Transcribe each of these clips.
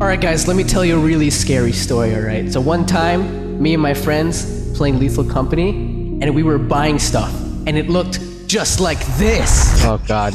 Alright guys, let me tell you a really scary story, alright? So one time, me and my friends playing Lethal Company, and we were buying stuff, and it looked just like this! Oh god.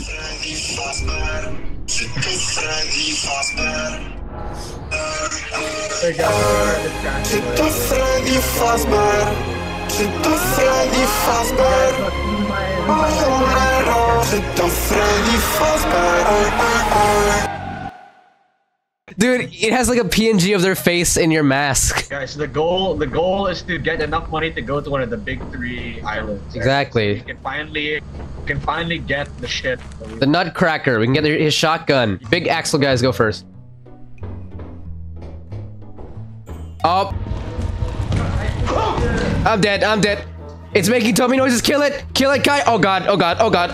Dude, it has like a PNG of their face in your mask. Guys, the goal the goal is to get enough money to go to one of the big three islands. right? Exactly. You can finally you can finally get the shit. The Nutcracker, we can get his shotgun. Big Axel guys go first. Oh. I'm dead, I'm dead. It's making tummy noises, kill it! Kill it, Kai! Oh god, oh god, oh god.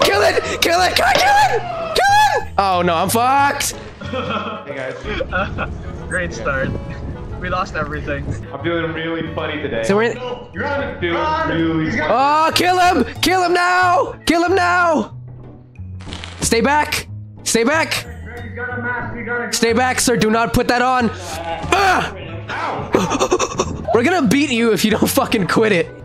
Kill it! Kill it, Kai, kill it! Kill it! Oh no, I'm fucked! Hey, guys. Great start. We lost everything. I'm feeling really funny today. So we're in- You're on feeling really funny. Oh, kill him! Kill him now! Kill him now! Stay back! Stay back! Stay back, sir. Do not put that on. Ah! We're gonna beat you if you don't fucking quit it.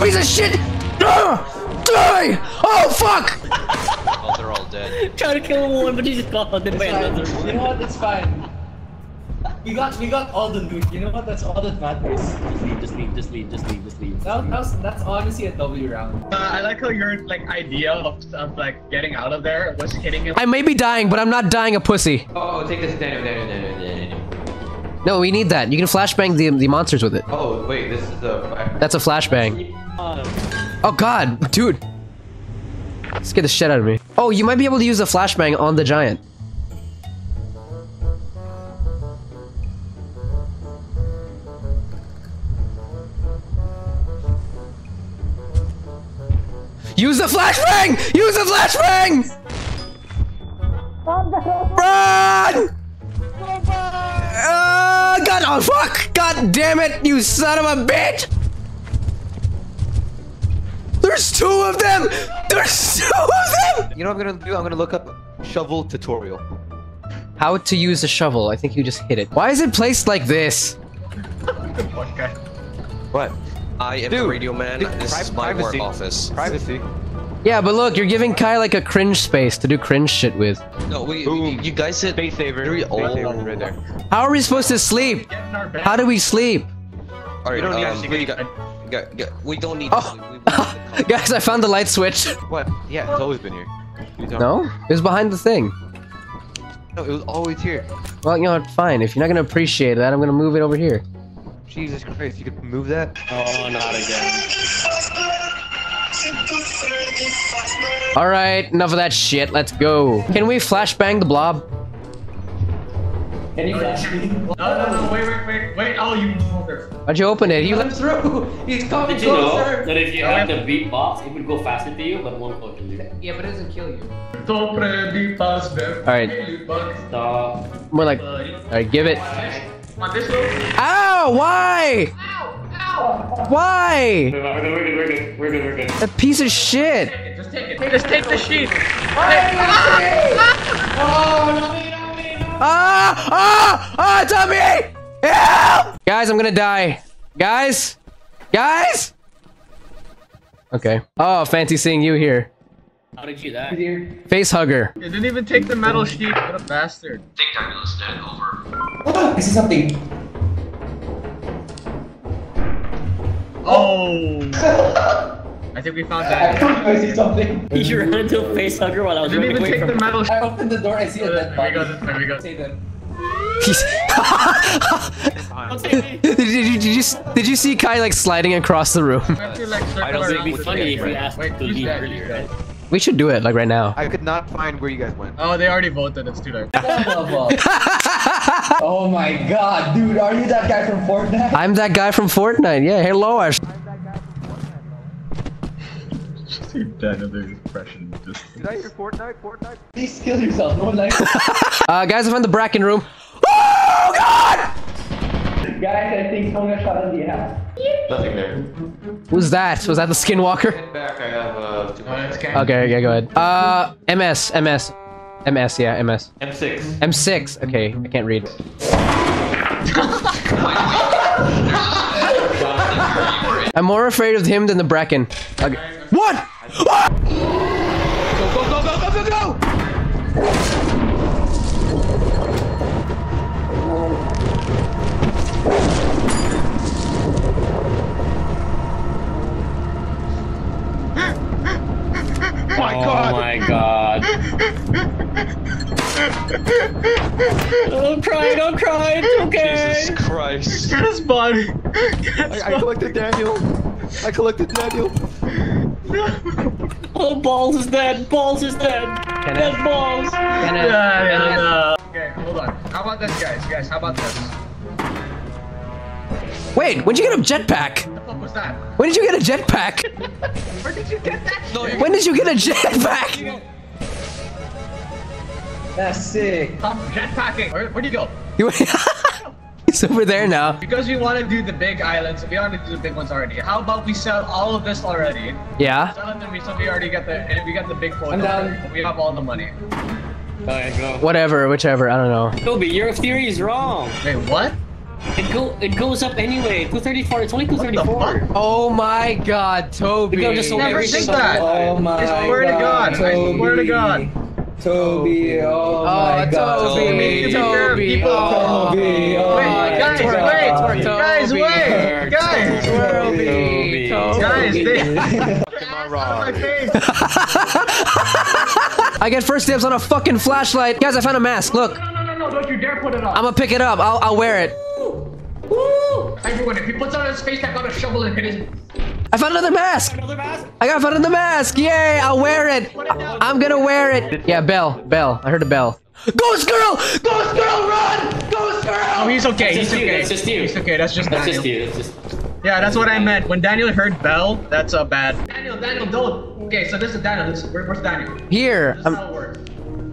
Piece of shit! Ugh! Die! Oh fuck! Oh, they're all dead. Trying to kill one, but he just got hunted by another You know what? It's fine. We got we got all the loot. You know what? That's all that matters. Just leave, just leave, just leave, just leave, just leave. That, that's that's honestly a W round. Uh, I like how your like idea of, of like getting out of there was hitting him. I may be dying, but I'm not dying a pussy. Oh, take this. Daniel, Daniel, Daniel, Daniel, Daniel. No, we need that. You can flashbang the the monsters with it. Oh, wait, this is a. That's a flashbang. Oh god, dude. Let's get the shit out of me. Oh, you might be able to use a flashbang on the giant. Use the flashbang! Use the flashbang! Run! Oh fuck! God damn it, you son of a bitch! There's two of them! There's two of them! You know what I'm gonna do? I'm gonna look up shovel tutorial. How to use a shovel. I think you just hit it. Why is it placed like this? What guy? What? I am the Dude, radio man. dude, this is my privacy. work office. Privacy. Yeah, but look, you're giving Kai like a cringe space to do cringe shit with. No, we, we Boom. you guys said Space saver. Three- Space saver oh. right there. How are we supposed to sleep? Get in our bed. How do we sleep? All right, don't need um, to we, got, got, got, we don't need. Oh. To, we, we need to come. Guys, I found the light switch. What? Yeah, it's always been here. No? It was behind the thing. No, it was always here. Well, you know what? Fine. If you're not gonna appreciate that, I'm gonna move it over here. Jesus Christ, you could move that? oh, not again. Sitter Freddy Fazbear All right, enough of that shit. Let's go. Can we flashbang the blob? Can you flash me? No, no, no, wait, wait, wait, wait. Oh, you mother. Why'd you open it? He Let him let through. He's coming Did you know closer. that if you have the beat box, it would go faster to you, but won't go to you? Yeah, but it doesn't kill you. So Freddy Fazbear. All right. Stop. more like. Uh, all right, give it. On this road. Ow! Why? Why? We're good, we're good, we're good, we're good, we're good. That piece of shit. Just take it. Just take the sheet. Ah! Tommy! Help! Guys, I'm gonna die. Guys? Guys? Okay. Oh, fancy seeing you here. How did you die? Face hugger. It didn't even take the metal sheet. What a bastard. TikTok is dead. Over. Oh, I see something. Oh. I think we found that. I see something. You ran into a face hugger while I was running away from. Didn't even take the metal sheet. I opened the door. I see a dead body. There we go. body. There we go. Say that. He's Don't take did, you, did, you, did you see Kai like sliding across the room? We have to, like, circle I don't think It'd be funny if we asked Wait, to leave earlier, right? We should do it like right now. I could not find where you guys went. Oh, they already voted. It's too late. Son of a- Oh my god, dude, are you that guy from Fortnite? I'm that guy from Fortnite. Yeah, hello. Ash. Daniel, there's impression. Just Did I hear Fortnite? Fortnite? Please kill yourself. No one likes Uh, guys, I found the Bracken room. Oh God! Guys, I think someone shot in the house. Nothing there. Who's that? Was that the Skinwalker? Back, I have uh, two Okay, okay, go ahead. Uh, MS, MS, MS. Yeah, MS. M6. M6. Okay, I can't read. I'm more afraid of him than the Bracken. Okay. What? What? Go, go, go, go, go, go, go! Oh my god. don't cry, don't cry, it's okay. Jesus Christ. Get his body. I, I collected Daniel. I collected Daniel. Oh, Balls is dead, Balls is dead. Dead Balls. Can I- Yeah, can I- yeah, yeah. Okay, hold on. How about this, guys? Guys, how about this? Wait, when'd you get a jetpack? What the fuck was that? When did you get a jetpack? Where did you get that? No, When did you get a jetpack? That's sick. Stop jetpacking. Where, where'd you go? You- He's over there now. Because we want to do the big islands, we want to do the big ones already. How about we sell all of this already? Yeah. Sell it to me so we already get the we got the big photo. I'm down. We have all the money. Alright, go. Whatever, whichever. I don't know. Tobey, your theory is wrong. Wait, what? It go it goes up anyway. 234. It's only 234. Oh my God, Tobey. We go just Never everything think that. Oh my I swear to God. I swear to God. Tobey, oh, Oh, my god. Tobey, Tobey. Tobey. Oh, Tobey, oh Wait, guys, god. wait, guys, wait, guys, Tobey. guys, they. Am I wrong? I get first dibs on a fucking flashlight. Guys, I found a mask. Look, No, no, no, no! Don't you dare put it on. I'm gonna pick it up. I'll, I'll wear it. Woo! Everyone, if he puts on his face, I got a shovel and hit his. I found another mask. Another mask? I got found another mask. Yay! I'll wear it. I- I'm gonna wear it. Yeah, bell, bell. I heard a bell. Ghost girl! Ghost girl, run! Ghost girl! Oh, he's okay. That's He's just you, okay. that's just you. He's okay. That's just That's Daniel. just you. That's just. Yeah, that's what I meant. When Daniel heard Bell, that's a bad. Daniel, Daniel, don't. Okay, so this is Daniel. This is, where, where's Daniel? Here. This is I'm, how um, it works.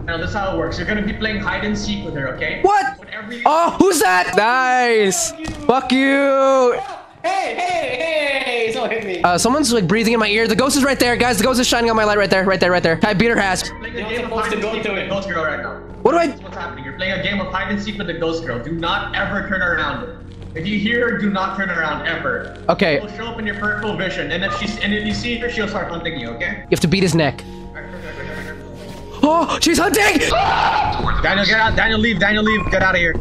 Now, this is how it works. You're gonna be playing hide and seek with her, okay? what? You. Oh, who's that? Nice. Fuck you. Hey, hey, hey! Someone hit me. Uh, someone's like breathing in my ear. The ghost is right there, guys. The ghost is shining on my light right there, right there, right there. I beat her ass. Playing a You're game of supposed hide to and go seek to with it. the ghost girl right now. What do I? That's what's happening. You're playing a game of hide and seek with the ghost girl. Do not ever turn around. If you hear her, do not turn around ever. Okay, She'll show up in your peripheral vision, and if she's and if you see her, she'll start hunting you. Okay? You have to beat his neck. Oh, she's hunting! Daniel, get out. Daniel, leave. Daniel, leave. Get out of here.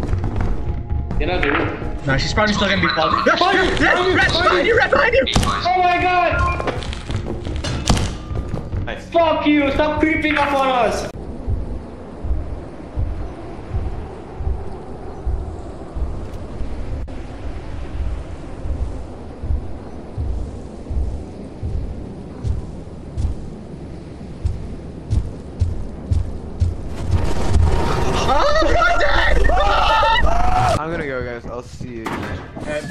Get out, dude. No, she's probably still gonna be following. Red, red, red behind you, red behind you. Oh my god! Nice. Fuck you! Stop creeping up on us! I'm gonna go, guys. I'll see you. Hey,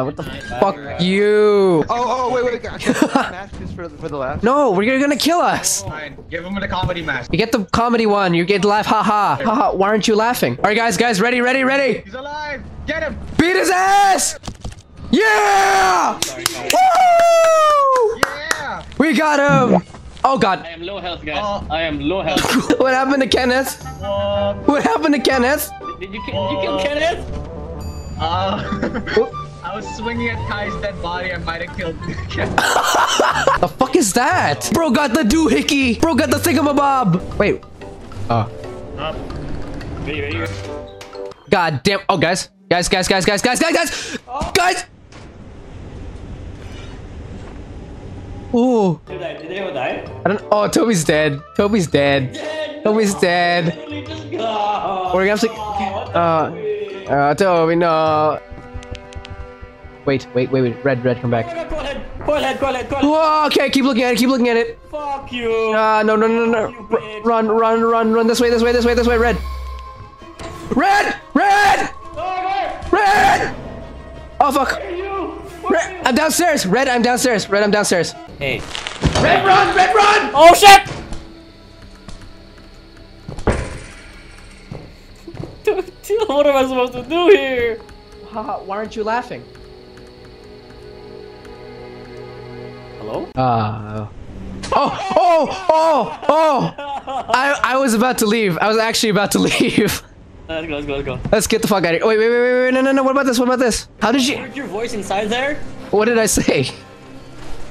bye, Uh, what the fuck you? Oh, oh, wait, wait, guys. Match this for, for the last. No, we're gonna kill us. Fine. Give him the comedy mask. You get the comedy one. You get laugh, haha, haha. Why aren't you laughing? All right, guys, guys, ready, ready, ready. He's alive. Get him. Beat his ass! Yeah! Woo! Yeah. We got him. Oh god. I am low health, guys. Oh. I am low health. what happened to Kenneth? Whoa. What happened to Kenneth? Did you, kill- did you kill Kenneth? Uh, I was swinging at Kai's dead body. I might have killed. The fuck is that? Bro got the doohickey. Bro got the thingamabob. Wait. Oh. Ready, ready? God damn. Oh, guys. Guys, guys, guys, guys, guys, guys, guys. Oh. Guys. Ooh. Did, I, did anyone die? I don't. Oh, Tobey's dead. Tobey's dead. Tobey's dead. Literally just go. We're gonna have to. Uh. Uh, Tobey, no. Wait, wait, wait, wait. Red, red, come back. Go ahead, go ahead, go ahead, go ahead. Whoa, okay, keep looking at it. Keep looking at it. Fuck you. Uh, no, no, no, no. Run, run, run, run. This way, this way, this way, this way. Red. Red! Red! Red! Oh fuck! Red, I'm downstairs. Red, I'm downstairs. Red, I'm downstairs. Hey. Red, run! Red, run! Oh shit! What am I supposed to do here? Why aren't you laughing? Hello? Uh. Oh! Oh! Oh! Oh! I I was about to leave. I was actually about to leave. Let's go, let's go, let's go. Let's get the fuck out of here. Wait, wait, wait, wait, wait, no, no, no. What about this? What about this? How did you? Heard your voice inside there? What did I say?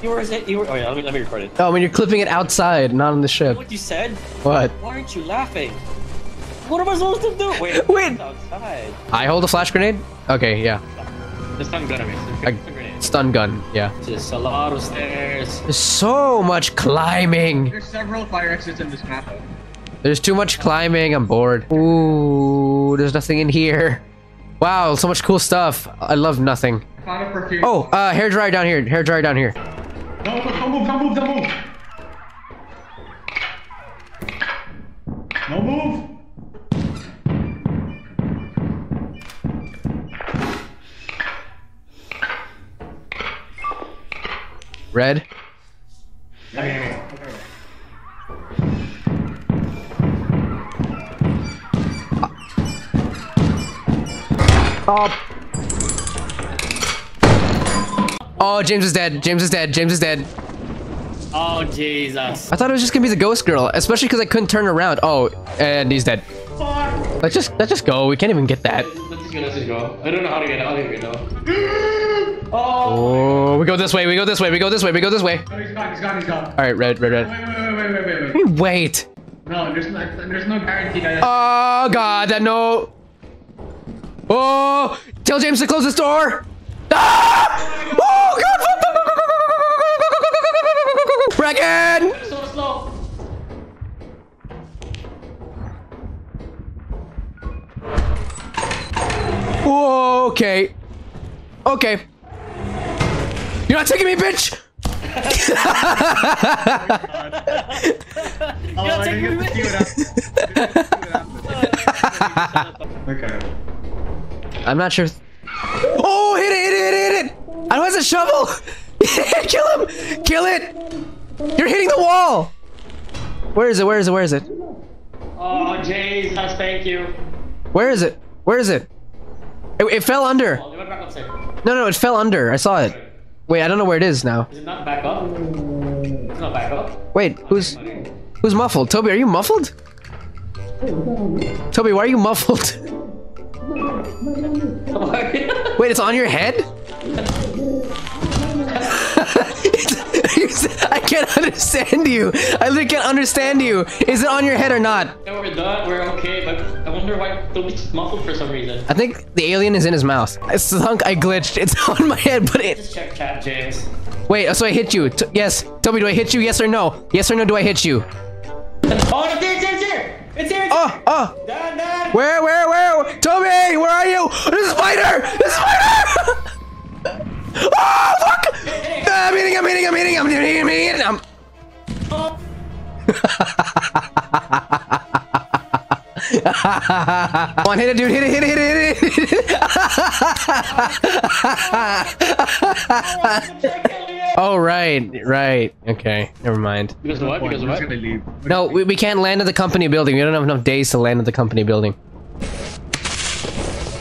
You were, you were. Oh yeah, let me, let me record it. Oh, when you're clipping it outside, not on the ship. What you said? What? Why aren't you laughing? What am I supposed to do? Wait, Wait. outside. I hold a flash grenade? Okay, yeah. The stun gun, I mean. A Stun gun, yeah. Just a lot of stairs. There's so much climbing. There's several fire exits in this map. There's too much climbing. I'm bored. Ooh, there's nothing in here. Wow, so much cool stuff. I love nothing. I found a perfume. Oh, uh, hair dryer down here. Hair dryer down here. No, don't move, don't move, don't move. No move. Red. Uh, oh. Oh, James is dead. James is dead. James is dead. Oh Jesus. I thought it was just gonna be the ghost girl, especially because I couldn't turn around. Oh, and he's dead. Let's just let's just go. We can't even get that. Let's go, let's just go. I don't know how to get out of here though. Oh, we go this way. We go this way. We go this way. We go this way. Oh, he's gone, he's gone, he's gone. All right, red, red, red. Wait, wait, wait, wait, wait, wait, wait. Wait. No, there's no, there's no guarantee that. Oh God, that no. Oh, tell James to close this door. Ah! Oh God! Bracken! So slow. Okay. Okay. You're not taking me, bitch! Oh, You're I taking didn't me get to see what happened. Okay. I'm not sure. Oh, hit it, hit it, hit it! I don't have a shovel! Kill him! Kill it! You're hitting the wall! Where is it? Where is it? Where is it? Oh Jesus, thank you. Where is it? Where is it? It, it fell under. Oh, it went back. No, no, it fell under. I saw it. Wait, I don't know where it is now. Is it not back up? It's not back up. Wait, who's who's muffled? Tobey, are you muffled? Tobey, why are you muffled? Wait, it's on your head? Understand you. I literally can't understand you. Is it on your head or not? We're done. We're okay, but I wonder why Tobey's muffled for some reason. I think the alien is in his mouth. I sunk, I glitched. It's on my head, but it. Just check chat, James. Wait, oh, so I hit you. T- yes. Tobey, do I hit you? Yes or no? Yes or no, do I hit you? Oh, it's here, it's here, it's here! It's here! It's Oh, oh. Dad, Dad! Where, where, where? Tobey, where are you? There's a spider! There's a spider! oh, fuck! Ah, I'm eating, I'm eating, I'm eating, I'm eating, I'm eating, I'm... Come on, hit it, dude. Hit it, hit it, hit it, hit it. oh, right, right. Okay, never mind. Because of what? Because of what? No, we, we can't land at the company building. We don't have enough days to land at the company building.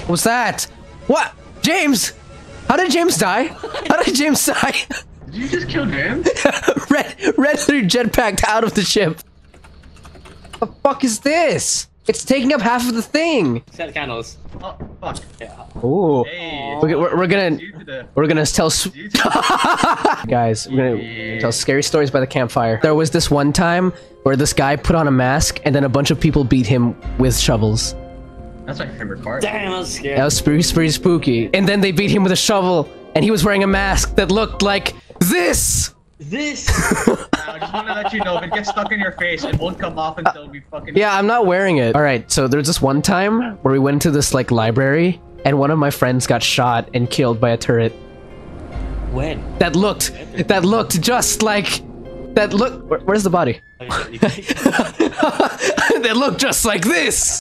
What's that? What? James? How did James die? How did James die? Did you just kill James? Red, Red threw jetpacked out of the ship. What The fuck is this? It's taking up half of the thing. Set candles. oh, fuck. Yeah. Ooh. Hey. We're, we're, we're gonna Due to the- we're gonna tell s- due to- guys we're gonna tell scary stories by the campfire. There was this one time where this guy put on a mask and then a bunch of people beat him with shovels. That's my favorite part. Damn, I was scared. That was spooky, pretty spooky. And then they beat him with a shovel and he was wearing a mask that looked like this. This. I just want to let you know if it gets stuck in your face, it won't come off until we fucking. Yeah, I'm not wearing it. All right, so there's this one time where we went to this like library and one of my friends got shot and killed by a turret when? that looked that looked just like that look where, where's the body? Oh, that looked just like this.